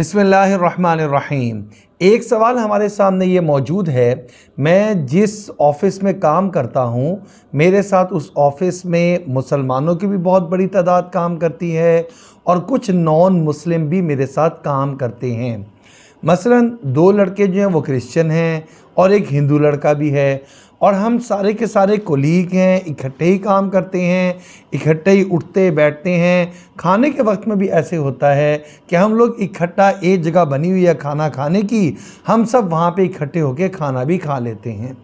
बिसमीम एक सवाल हमारे सामने ये मौजूद है। मैं जिस ऑफ़िस में काम करता हूँ, मेरे साथ उस ऑफ़िस में मुसलमानों की भी बहुत बड़ी तादाद काम करती है और कुछ नॉन मुस्लिम भी मेरे साथ काम करते हैं। मसलन दो लड़के जो हैं, वो क्रिश्चियन हैं और एक हिंदू लड़का भी है। और हम सारे के सारे कोलीग हैं, इकट्ठे ही काम करते हैं, इकट्ठे ही उठते बैठते हैं। खाने के वक्त में भी ऐसे होता है कि हम लोग इकट्ठा एक जगह बनी हुई है खाना खाने की, हम सब वहाँ पे इकट्ठे होके खाना भी खा लेते हैं।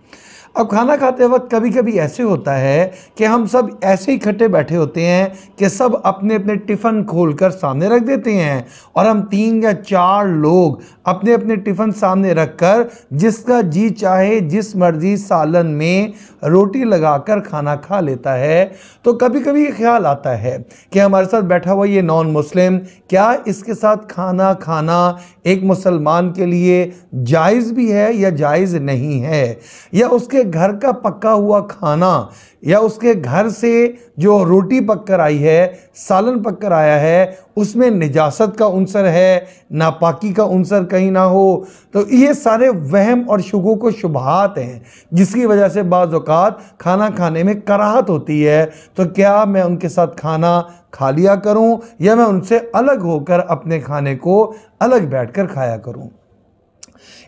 अब खाना खाते वक्त कभी कभी ऐसे होता है कि हम सब ऐसे ही इकट्ठे बैठे होते हैं कि सब अपने अपने टिफ़न खोल कर सामने रख देते हैं। और हम तीन या चार लोग अपने अपने टिफ़न सामने रख कर जिसका जी चाहे, जिस मर्ज़ी सालन में रोटी लगाकर खाना खा लेता है तो कभी कभी ये ख्याल आता है कि हमारे साथ बैठा हुआ ये नॉन मुस्लिम क्या इसके साथ खाना खाना एक मुसलमान के लिए जायज़ भी है या जायज़ नहीं है? या उसके घर का पक्का हुआ खाना या उसके घर से जो रोटी पककर आई है, सालन पककर आया है, उसमें निजासत का उनसर है, नापाकी का उनसर कहीं ना हो तो ये सारे वहम और शुगो को शुभात हैं, जिसकी वजह से बाज़ात खाना खाने में कराहत होती है। तो क्या मैं उनके साथ खाना खा लिया करूँ या मैं उनसे अलग होकर अपने खाने को अलग बैठकर खाया करूँ?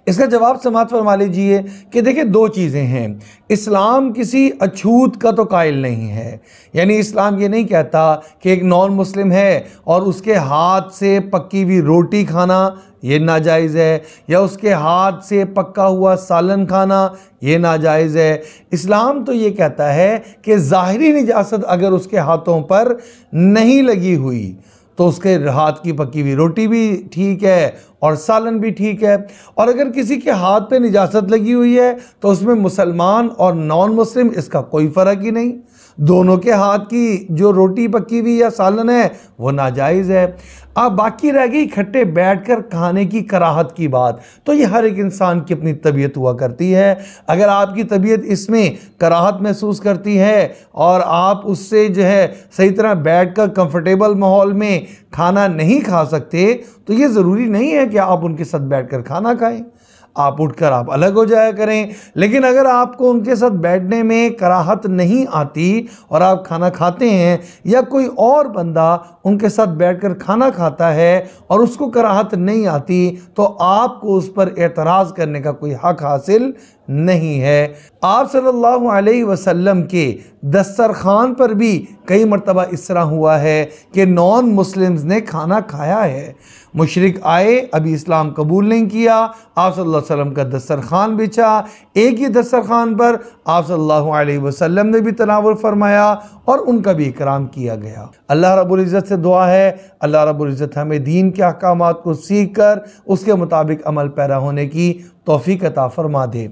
इसका जवाब समात फरमा लीजिए कि देखिए दो चीज़ें हैं। इस्लाम किसी अछूत का तो कायल नहीं है। यानी इस्लाम ये नहीं कहता कि एक नॉन मुस्लिम है और उसके हाथ से पक्की हुई रोटी खाना ये नाजायज़ है या उसके हाथ से पक्का हुआ सालन खाना ये नाजायज़ है। इस्लाम तो ये कहता है कि ज़ाहरी निजात अगर उसके हाथों पर नहीं लगी हुई तो उसके हाथ की पकी हुई रोटी भी ठीक है और सालन भी ठीक है। और अगर किसी के हाथ पे निजात लगी हुई है तो उसमें मुसलमान और नॉन मुस्लिम इसका कोई फ़र्क ही नहीं। दोनों के हाथ की जो रोटी पकी हुई या सालन है, वो नाजायज़ है। अब बाकी रह गई इकट्ठे बैठकर खाने की कराहत की बात। तो ये हर एक इंसान की अपनी तबीयत हुआ करती है। अगर आपकी तबीयत इसमें कराहत महसूस करती है और आप उससे जो है सही तरह बैठकर कंफर्टेबल माहौल में खाना नहीं खा सकते तो ये ज़रूरी नहीं है कि आप उनके साथ बैठकर खाना खाएँ। आप उठकर आप अलग हो जाया करें, लेकिन अगर आपको उनके साथ बैठने में कराहत नहीं आती और आप खाना खाते हैं या कोई और बंदा उनके साथ बैठकर खाना खाता है और उसको कराहत नहीं आती तो आपको उस पर एतराज़ करने का कोई हक हासिल नहीं है। आप सल्लल्लाहु अलैहि वसल्लम के दस्तरखान पर भी कई मरतबा इस तरह हुआ है कि नॉन मुस्लिम्स ने खाना खाया है। मुशरक आए, अभी इस्लाम कबूल नहीं किया। आप सल्लल्लाहु अलैहि वसल्लम का दस्तरखान बिछा। एक ही दस्तरखान पर आप सल्लल्लाहु अलैहि वसल्लम ने भी तनावल फरमाया और उनका भी इकराम किया गया। अल्लाह रब्बुल इज़्ज़त से दुआ है। अल्लाह रब्बुल इज़्ज़त हमें दीन के अहकाम को सीख कर उसके मुताबिक अमल पैरा होने की तोफ़ी अता फरमा दे।